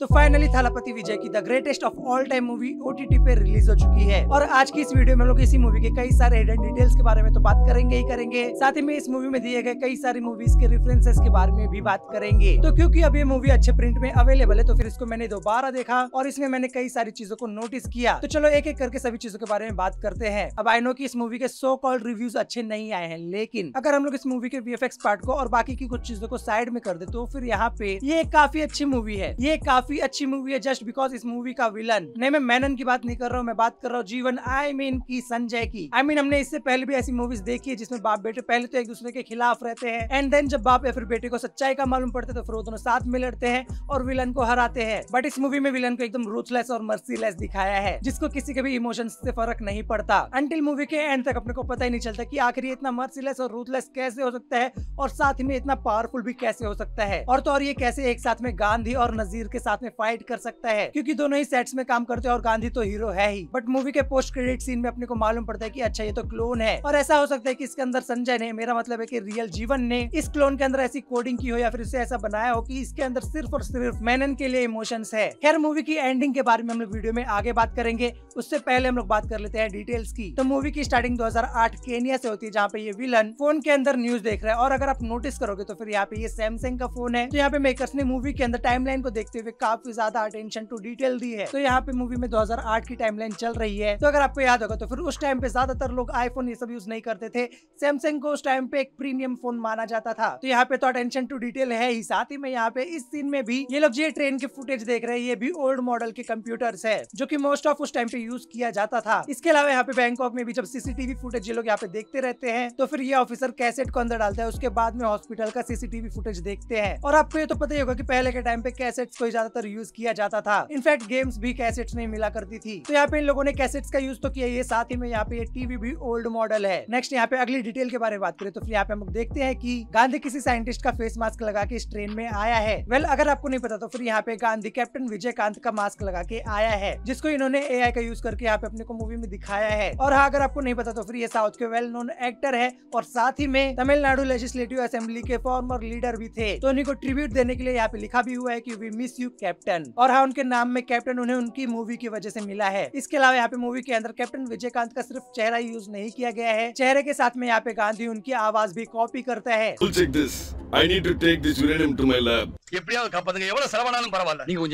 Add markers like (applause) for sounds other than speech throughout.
तो फाइनली थालापति विजय की the greatest of all time movie OTT पे रिलीज़ हो चुकी है। और आज की इस वीडियो में हम लोग इसी मूवी के कई सारे हिडन डिटेल्स के बारे में तो बात करेंगे ही करेंगे। साथ ही में इस मूवी में दिए गए कई सारी मूवीज़ के रेफरेंसेस के बारे में भी बात करेंगे। तो क्योंकि अब ये मूवी अच्छे प्रिंट में अवेलेबल है तो फिर इसको मैंने दोबारा देखा और इसमें मैंने कई सारी चीज़ों को नोटिस किया। तो चलो एक एक करके सभी चीज़ों के बारे में बात करते हैं। अब आई नो की इस मूवी के सो कॉल्ड रिव्यूज़ अच्छे नहीं आए हैं, लेकिन अगर हम लोग इस मूवी के वी पार्ट को और बाकी की कुछ चीज़ों को साइड में कर दे तो फिर यहाँ पे ये काफ़ी अच्छी मूवी है। ये काफ़ी अच्छी मूवी है जस्ट बिकॉज़ इस मूवी का विलन नहीं मैं मैनन की बात नहीं कर रहा हूँ मैं बात कर रहा हूँ जीवन आई मीन की संजय की। आई I मीन mean, हमने इससे पहले भी ऐसी मूवीज़ देखी है जिसमें बाप बेटे पहले तो एक दूसरे के खिलाफ रहते हैं एंड देन जब बाप या फिर बेटे को सच्चाई का मालूम पड़ता है तो फिर वो दोनों साथ में लड़ते हैं और विलन को हराते हैं। बट इस मूवी में विलन को एकदम रूथलेस और मर्सीलेस दिखाया है जिसको किसी के भी इमोशन से फ़र्क नहीं पड़ता। अंटिल मूवी के एंड तक अपने को पता ही नहीं चलता की आखिर इतना मर्सीलेस और रूथलेस कैसे हो सकता है और साथ में इतना पावरफुल भी कैसे हो सकता है। और तो और ये कैसे एक साथ में गांधी और नजीर के साथ में फाइट कर सकता है, क्योंकि दोनों ही सेट्स में काम करते हैं और गांधी तो हीरो है ही। बट मूवी के पोस्ट क्रेडिट सीन में अपने को मालूम पड़ता है कि अच्छा ये तो क्लोन है। और ऐसा हो सकता है कि इसके अंदर संजय ने, मेरा मतलब है कि रियल जीवन ने, इस क्लोन के अंदर ऐसी कोडिंग की हो या फिर इसे ऐसा बनाया हो कि इसके अंदर सिर्फ़ और सिर्फ़ मैनन के लिए इमोशंस है। खैर मूवी की एंडिंग के बारे में हम लोग वीडियो में आगे बात करेंगे। उससे पहले हम लोग बात कर लेते हैं डिटेल्स की। तो मूवी की स्टार्टिंग 2008 केनिया से होती है, जहाँ पे ये विलन फ़ोन के अंदर न्यूज़ देख रहा है। और अगर आप नोटिस करोगे तो फिर यहाँ पे ये सैमसंग का फ़ोन है। तो यहाँ पे मेकर्स ने मूवी के अंदर टाइमलाइन को देखते हुए काफ़ी ज़्यादा अटेंशन टू डिटेल दी है। तो यहाँ पे मूवी में 2008 की टाइमलाइन चल रही है। तो अगर आपको याद होगा तो फिर उस टाइम पे ज़्यादातर लोग आईफोन ये सब यूज़ नहीं करते थे। सैमसंग को उस टाइम पे एक प्रीमियम फ़ोन माना जाता था। तो यहाँ पे तो अटेंशन टू डिटेल है ही। साथ ही में यहाँ पे इस सीन में भी ये लोग ये ट्रेन के फुटेज देख रहे हैं। ये भी ओल्ड मॉडल के कंप्यूटर्स है, जो की मोस्ट ऑफ़ उस टाइम पे यूज़ किया जाता था। इसके अलावा यहाँ पे बैंकॉक में भी जब सीसीटीवी फुटेज ये लोग यहाँ पे देखते रहते हैं तो फिर ये ऑफिसर कैसेट को अंदर डालता है। उसके बाद में हॉस्पिटल का सीसीटीवी फुटेज देखते हैं। और आपको ये तो पता ही होगा कि पहले के टाइम पे कैसेट्स को ज़्यादातर यूज़ किया जाता था। इनफैक्ट गेम्स भी कैसेट्स में मिला करती थी। तो यहाँ पे इन लोगों ने कैसेट्स का यूज़ तो किया ये साथ ही में यहाँ पे टीवी भी ओल्ड मॉडल है। नेक्स्ट यहाँ पे अगली डिटेल के बारे में बात करें तो फिर यहाँ पे हम देखते हैं कि गांधी किसी साइंटिस्ट का फेस मास्क लगा के इस ट्रेन में आया है। वेल well, अगर आपको नहीं पता तो फिर यहाँ पे गांधी कैप्टन विजय कांत का मास्क लगा के आया है जिसको इन्होंने एआई का यूज़ करके यहाँ पे अपने को मूवी में दिखाया है। और हाँ अगर आपको नहीं पता तो फिर ये साउथ के वेल नोन एक्टर है और साथ ही में तमिलनाडु लेजिस्लेटिव असेंबली के फॉर्मर लीडर भी थे। तो उन्हीं को ट्रिब्यूट देने के लिए यहाँ पे लिखा भी हुआ है की वी मिस यू कैप्टन। और हाँ उनके नाम में कैप्टन उन्हें उनकी मूवी की वजह से मिला है। इसके अलावा यहाँ पे मूवी के अंदर कैप्टन विजयकांत का सिर्फ़ चेहरा यूज़ नहीं किया गया है। चेहरे के साथ में यहाँ पे गांधी उनकी आवाज़ भी कॉपी करता है।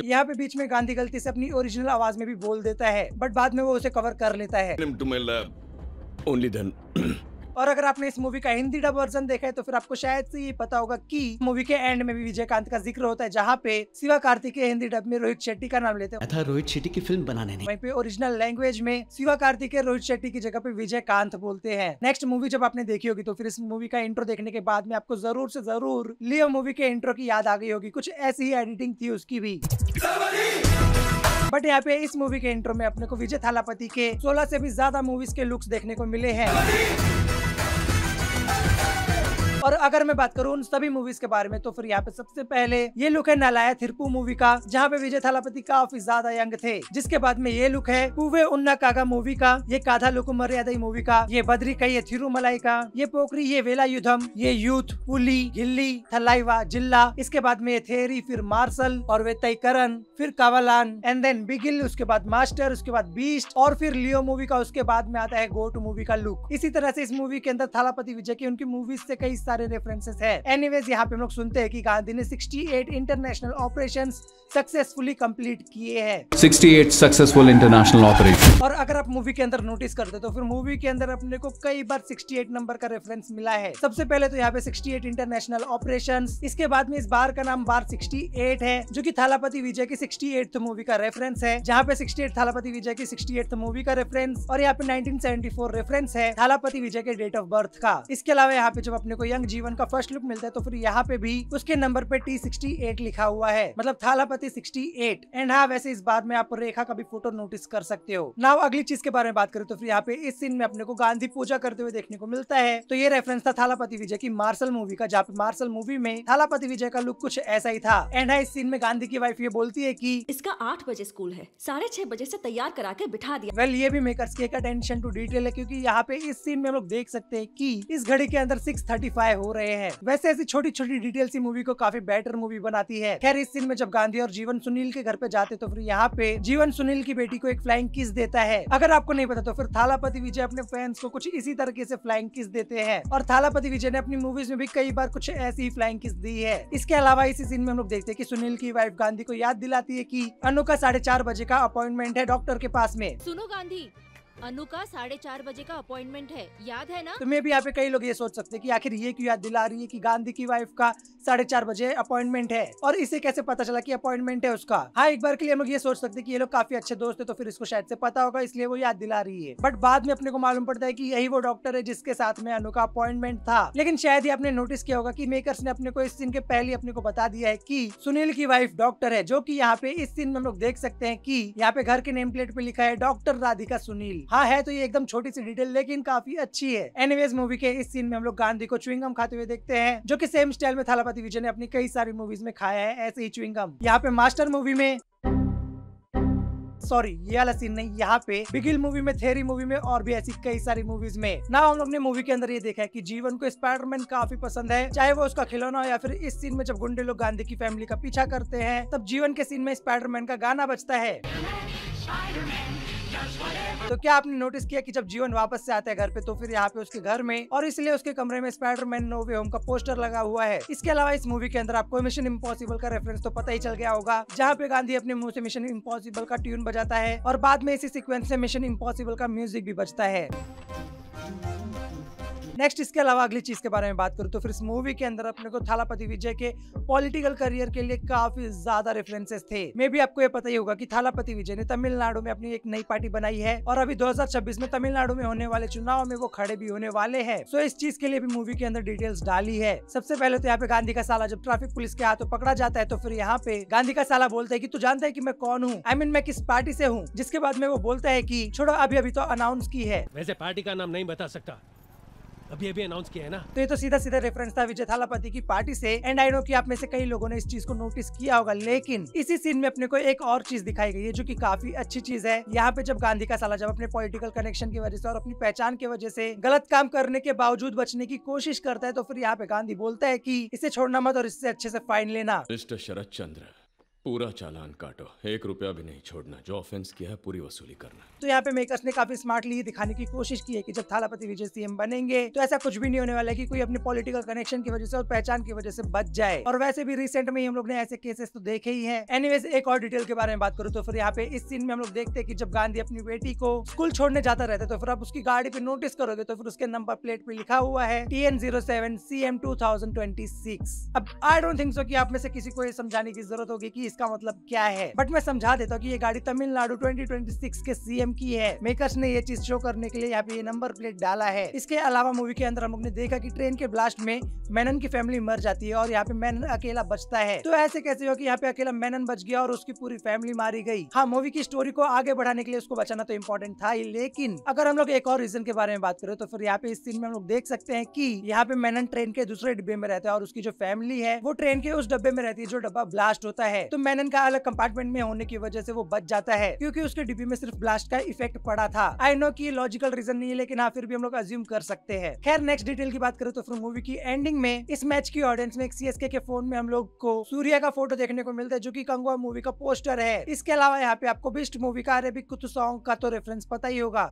यहाँ पे बीच में गांधी गलती से अपनी ओरिजिनल आवाज़ में भी बोल देता है बट बाद में वो उसे कवर कर लेता है। ओनली देन (clears throat) और अगर आपने इस मूवी का हिंदी डब वर्जन देखा है तो फिर आपको शायद से ये पता होगा कि मूवी के एंड में भी विजयकांत का ज़िक्र होता है जहाँ पे शिवा कार्तिक हिंदी डब में रोहित शेट्टी का नाम लेते हैं। रोहित शेट्टी की फ़िल्म बनाने नहीं। वहीं पे ओरिजिनल लैंग्वेज में शिवा कार्तिक रोहित शेट्टी की जगह पे विजयकांत बोलते हैं। नेक्स्ट मूवी जब आपने देखी होगी तो फिर इस मूवी का इंट्रो देखने के बाद में आपको ज़रूर से ज़रूर लियो मूवी के इंट्रो की याद आ गई होगी। कुछ ऐसी ही एडिटिंग थी उसकी भी। बट यहाँ पे इस मूवी के इंट्रो में अपने को विजय थालापति के 16 से भी ज़्यादा मूवीज़ के लुक्स देखने को मिले हैं। और अगर मैं बात करूँ उन सभी मूवीज़ के बारे में तो फिर यहाँ पे सबसे पहले ये लुक है नलाया थिरपू मूवी का, जहाँ पे विजय थालापति काफ़ी ज़्यादा यंग थे। जिसके बाद में ये लुक है कुवे उन्ना कागा मूवी का, ये काधा लुक मर्यादा मूवी का, ये बद्री का ये थिरुमलाई का, ये पोखरी, ये वेला युद्धम, ये यूथ, पुली, गिल्ली, थलाईवा, जिल्ला, इसके बाद में ये थेरी, फिर मार्शल, और वे तयकरण फिर कावालान एंड देन बिगिल, उसके बाद मास्टर, उसके बाद बीस्ट, और फिर लियो मूवी का, उसके बाद में आता है गोट मूवी का लुक इसी तरह से इस मूवी के अंदर थालापति विजय की उनकी मूवीज़ से कई सारे रेफरेंसेस है। एनीवेज यहाँ पे हम लोग सुनते हैं कि गांधी ने 68 इंटरनेशनल ऑपरेशंस सक्सेसफुली कंप्लीट किए हैं। 68 सक्सेसफुल इंटरनेशनल ऑपरेशन और अगर आप मूवी के अंदर नोटिस करते तो फिर मूवी के अंदर अपने को कई बार 68 नंबर का रेफरेंस मिला है। सबसे पहले तो यहाँ पे 68 इंटरनेशनल ऑपरेशन इसके बाद में इस बार का नाम बार 68 है जो की थालापति विजय की सिक्सटी मूवी का रेफरेंस है जहाँ पे सिक्सटी थालापति विजय की सिक्सटी मूवी का रेफरेंस और यहाँ पे नाइनटीन रेफरेंस है थालापति विजय के डेट ऑफ़ बर्थ का। इसके अलावा यहाँ पे जब अपने को यंग जीवन का फ़र्स्ट लुक मिलता है तो फिर यहाँ पे भी उसके नंबर पे टी सिक्सटी लिखा हुआ है। मतलब थालापति सिक्सटी एट एंड हाँ वैसे इस बार में आप रेखा का भी फ़ोटो नोटिस कर सकते हो। नाउ अगली चीज़ के बारे में बात करें तो फिर यहाँ पे इस सीन में अपने को गांधी पूजा करते हुए देखने को मिलता है। तो ये रेफरेंस था थालापति विजय की मार्शल मूवी का जहाँ पे मार्शल मूवी में थालापति विजय का लुक कुछ ऐसा ही था। एंड हाँ इस सीन में गांधी की वाइफ ये बोलती है की इसका आठ बजे स्कूल है। साढ़े छह बजे ऐसी तैयार करा के बिठा दिया। वेल ये भी मेकर्स की एक अटेंशन टू डिटेल है क्योंकि यहाँ पे इस सीन में हम लोग देख सकते हैं की इस घड़ी के अंदर 6:35 अप्लाई हो रहे हैं। वैसे ऐसी छोटी छोटी डिटेल्स मूवी को काफ़ी बेटर मूवी बनाती है। खैर, इस सीन में जब गांधी और जीवन सुनील के घर पे जाते तो फिर यहाँ पे जीवन सुनील की बेटी को एक फ्लाइंग किस देता है। अगर आपको नहीं पता तो फिर थालापति विजय अपने फैंस को कुछ इसी तरीके से फ्लाइंग किस देते हैं। और थालापति विजय ने अपनी मूवीज़ में भी कई बार कुछ ऐसी ही फ्लाइंग किस दी है। इसके अलावा इसी सीन में हम लोग देखते हैं कि सुनील की वाइफ गांधी को याद दिलाती है कि अनु का साढ़े चार बजे का अपॉइंटमेंट है डॉक्टर के पास में। सुनो गांधी अनु का साढ़े चार बजे का अपॉइंटमेंट है। याद है ना? तो मे भी यहाँ पे कई लोग ये सोच सकते हैं कि आखिर ये क्यों याद दिला रही है कि गांधी की वाइफ का साढ़े चार बजे अपॉइंटमेंट है? और इसे कैसे पता चला कि अपॉइंटमेंट है उसका? हाँ एक बार के लिए हम लोग ये सोच सकते कि ये लोग काफ़ी अच्छे दोस्त है तो फिर इसको शायद से पता होगा, इसलिए वो याद दिला रही है। बट बाद में अपने को मालूम पड़ता है की यही वो डॉक्टर है जिसके साथ में अनु का अपॉइंटमेंट था। लेकिन शायद ही आपने नोटिस किया होगा की मेकर्स ने अपने को इस सीन के पहले अपने को बता दिया है की सुनील की वाइफ डॉक्टर है, जो की यहाँ पे इस सीन में हम लोग देख सकते हैं की यहाँ पे घर के नेम प्लेट पे लिखा है डॉक्टर राधिका सुनील। हाँ है तो ये एकदम छोटी सी डिटेल, लेकिन काफ़ी अच्छी है। एनीवेज मूवी के इस सीन में हम लोग गांधी को चुविंगम खाते हुए देखते हैं, जो कि सेम स्टाइल में थालापति विजय ने अपनी कई सारी मूवीज़ में खाया है, ऐसे ही चुविंगम यहाँ पे मास्टर मूवी में सॉरी ये वाला सीन नहीं, यहाँ पे बिगिल मूवी में थेरी मूवी में और भी ऐसी कई सारी मूवीज़ में। ना हम लोग ने मूवी के अंदर ये देखा है कि जीवन को स्पाइडरमैन काफ़ी पसंद है, चाहे वो उसका खिलौना हो या फिर इस सीन में जब गुंडे लोग गांधी की फैमिली का पीछा करते हैं, तब जीवन के सीन में स्पाइडरमैन का गाना बजता है। तो क्या आपने नोटिस किया कि जब जीवन वापस से आता है घर पे तो फिर यहाँ पे उसके घर में, और इसलिए उसके कमरे में स्पाइडरमैन नो वे होम का पोस्टर लगा हुआ है। इसके अलावा इस मूवी के अंदर आपको मिशन इम्पॉसिबल का रेफरेंस तो पता ही चल गया होगा, जहाँ पे गांधी अपने मुँह से मिशन इम्पॉसिबल का ट्यून बजाता है, और बाद में इसी सिक्वेंस से मिशन इम्पॉसिबल का म्यूज़िक भी बजता है। नेक्स्ट इसके अलावा अगली चीज़ के बारे में बात करूँ तो फिर इस मूवी के अंदर अपने को थालापति विजय के पॉलिटिकल करियर के लिए काफ़ी ज़्यादा रेफरेंसेस थे। मे भी आपको ये पता ही होगा कि थालापति विजय ने तमिलनाडु में अपनी एक नई पार्टी बनाई है और अभी 2026 में तमिलनाडु में होने वाले चुनाव में वो खड़े भी होने वाले है। सो इस चीज़ के लिए भी मूवी के अंदर डिटेल्स डाली है। सबसे पहले तो यहाँ पे गांधी का साला जब ट्रैफ़िक पुलिस के हाथों पकड़ा जाता है तो फिर यहाँ पे गांधी का साला बोलता है की, तू जानता है की मैं कौन हूँ? आई मीन मैं किस पार्टी से हूँ? जिसके बाद में वो बोलता है की, छोड़ो अभी अभी तो अनाउंस की है। वैसे पार्टी का नाम नहीं बता सकता। अभी अभी अनाउंस किया है ना? तो ये तो सीधा सीधा रेफरेंस था विजय थालापति की पार्टी से एंड आई नो कि आप में से कई लोगों ने इस चीज़ को नोटिस किया होगा लेकिन इसी सीन में अपने को एक और चीज़ दिखाई गई है जो कि काफ़ी अच्छी चीज़ है। यहाँ पे जब गांधी का साला जब अपने पॉलिटिकल कनेक्शन की वजह से और अपनी पहचान की वजह से गलत काम करने के बावजूद बचने की कोशिश करता है तो फिर यहाँ पे गांधी बोलता है की इसे छोड़ना मत और इससे अच्छे से फाइन लेना। मिस्टर शरद चंद्र पूरा चालान काटो। एक रुपया भी नहीं छोड़ना। जो ऑफेंस किया है, पूरी वसूली करना। तो यहाँ पे मेकर्स ने काफ़ी स्मार्टली ये दिखाने की कोशिश की है कि जब थालापति विजय सीएम बनेंगे तो ऐसा कुछ भी नहीं होने वाला है कि कोई अपने पॉलिटिकल कनेक्शन की वजह से और पहचान की वजह से बच जाए। और वैसे भी रिसेंट में हम लोग ने ऐसे केसेस तो देखे ही है। एनीवेज एक और डिटेल के बारे में बात करूँ तो फिर यहाँ पे इस सीन में हम लोग देखते हैं कि जब गांधी अपनी बेटी को स्कूल छोड़ने जाता रहता है तो फिर आप उसकी गाड़ी पे नोटिस करोगे तो फिर उसके नंबर प्लेट पे लिखा हुआ है T N zero seven C M two thousand twenty six अब आई डोंट थिंक सो कि आप में से किसी को ये समझाने की ज़रूरत होगी कि इसका मतलब क्या है? बट मैं समझा देता हूँ कि ये गाड़ी तमिलनाडु 2026 के सीएम की है। मेकर्स ने ये चीज़ शो करने के लिए यहाँ पे ये नंबर प्लेट डाला है। इसके अलावा मूवी के अंदर हम लोग ने देखा की ट्रेन के ब्लास्ट में मैनन की फैमिली मर जाती है और यहाँ पे मेनन अकेला बचता है। तो ऐसे कैसे हो कि यहाँ पे अकेला मेनन बच गया और उसकी पूरी फैमिली मारी गई? हाँ मूवी की स्टोरी को आगे बढ़ाने के लिए उसको बचाना तो इम्पोर्टेंट था ही, लेकिन अगर हम लोग एक और रीजन के बारे में बात करें तो फिर यहाँ पे इस सीन में हम लोग देख सकते हैं कि यहाँ पे मेनन ट्रेन के दूसरे डिब्बे में रहता है और उसकी जो फैमिली है, वो ट्रेन के उस डब्बे में रहती है जो डब्बा ब्लास्ट होता है। तो मेनन का अलग कंपार्टमेंट में होने की वजह से वो बच जाता है, क्योंकि उसके डिब्बे में सिर्फ़ ब्लास्ट का इफ़ेक्ट पड़ा था। आई नो की लॉजिकल रीजन नहीं है, लेकिन हाँ फिर भी हम लोग अज्यूम कर सकते हैं। खैर नेक्स्ट डिटेल की बात करें तो फिर मूवी की एंडिंग में, इस मैच की ऑडियंस में एक सीएसके के फ़ोन में हम लोग को सूर्य का फ़ोटो देखने को मिलता है, जो की कंगुआ मूवी का पोस्टर है। इसके अलावा यहाँ पे आपको बिस्ट मूवी का अरेबिक कुछ सॉन्ग का तो रेफरेंस पता ही होगा।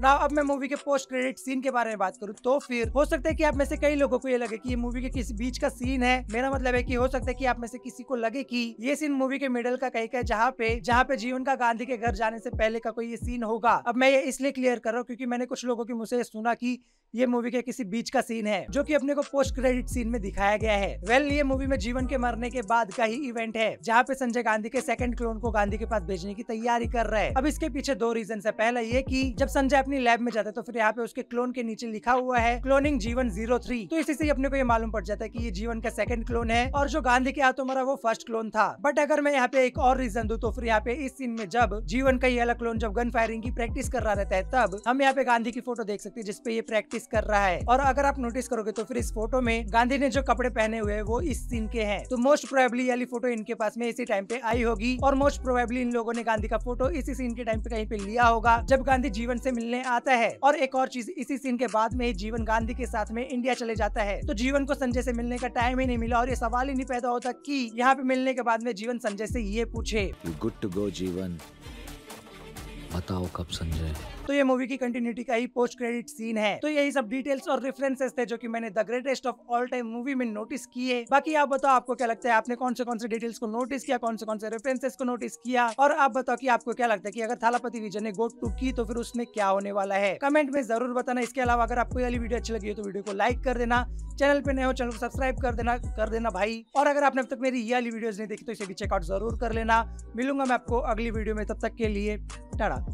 ना अब मैं मूवी के पोस्ट क्रेडिट सीन के बारे में बात करूँ तो फिर हो सकता है की आप में से कई लोगों को ये लगे की मूवी के किसी बीच का सीन है। मेरा मतलब है कि हो सकता है की आप में से किसी को लगे की ये सीन मूवी के मिडल का कहीं का जहाँ पे जहाँ पे जीवन का गांधी के घर जाने से पहले का कोई ये सीन होगा। अब मैं ये इसलिए क्लियर कर रहा हूँ क्योंकि मैंने कुछ लोगों की मुझसे सुना की ये मूवी के किसी बीच का सीन है जो कि अपने को पोस्ट क्रेडिट सीन में दिखाया गया है। वेल well, ये मूवी में जीवन के मरने के बाद का ही इवेंट है जहाँ पे संजय गांधी के सेकंड क्लोन को गांधी के पास भेजने की तैयारी कर रहे हैं। अब इसके पीछे दो रीजन है। पहला ये कि जब संजय अपनी लैब में जाता है तो फिर यहाँ पे उसके क्लोन के नीचे लिखा हुआ है क्लोनिंग जीवन ज़ीरो थ्री तो इसी से अपने को ये मालूम पड़ जाता है कि ये जीवन का सेकंड क्लोन है, और जो गांधी के हाथों मरा वो फ़र्स्ट क्लोन था। बट अगर मैं यहाँ पे एक और रीजन दू तो फिर यहाँ पे इस सीन में जब जीवन का ये वाला क्लोन जब गन फायरिंग की प्रैक्टिस कर रहा रहता है, तब हम यहाँ पे गांधी की फ़ोटो देख सकते हैं जिसपे ये प्रैक्टिस कर रहा है। और अगर आप नोटिस करोगे तो फिर इस फ़ोटो में गांधी ने जो कपड़े पहने हुए वो इस सीन के हैं। तो मोस्ट प्रोबेबली वाली फ़ोटो इनके पास में इसी टाइम पे आई होगी, और मोस्ट प्रोबेबली इन लोगों ने गांधी का फ़ोटो इसी सीन के टाइम पे कहीं पे लिया होगा। जब गांधी जीवन से मिलने आता है। और एक और चीज़, इसी सीन के बाद में जीवन गांधी के साथ में इंडिया चले जाता है। तो जीवन को संजय से मिलने का टाइम ही नहीं मिला और ये सवाल ही नहीं पैदा होता कि यहाँ पे मिलने के बाद में जीवन संजय से ये पूछे। गुड टू गो जीवन। बताओ कब संजय। तो ये मूवी की कंटिन्यूटी का ही पोस्ट क्रेडिट सीन है। तो यही सब डिटेल्स और रेफरेंसेस थे जो कि मैंने the greatest of all time movie में नोटिस किए। बाकी आप बताओ, आपको क्या लगता है, आपने कौन से कौन से डिटेल्स को नोटिस किया कौन से कौन से रेफरेंसेस को नोटिस किया? और आप बताओ कि आपको क्या लगता है कि अगर थालापति विजय ने गोट टू की तो फिर उसमें क्या होने वाला है? कमेंट में ज़रूर बताना। इसके अलावा अगर आपको वाली वीडियो अच्छी लगी हो तो वीडियो को लाइक कर देना। चैनल पे नए हो चैनल को सब्सक्राइब कर देना कर देना भाई। और अगर आपने अब तक मेरी ये वाली वीडियोस नहीं देखी तो इसे भी चेकआउट ज़रूर कर लेना। मिलूँगा मैं आपको अगली वीडियो में, तब तक के लिए, टाटा।